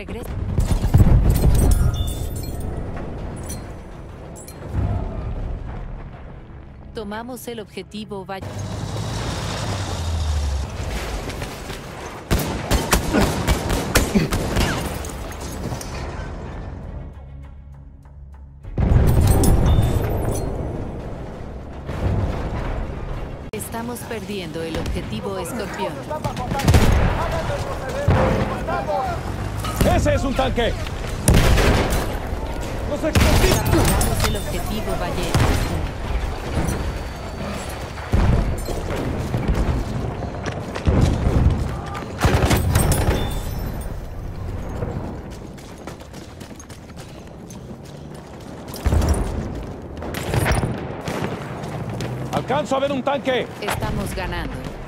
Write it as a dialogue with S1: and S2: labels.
S1: Regresa. Tomamos el objetivo Valle. Estamos perdiendo el objetivo Escorpión.
S2: ¡Ese es un tanque!
S1: El objetivo Ballena.
S2: ¡Alcanzo a ver un tanque!
S1: Estamos ganando.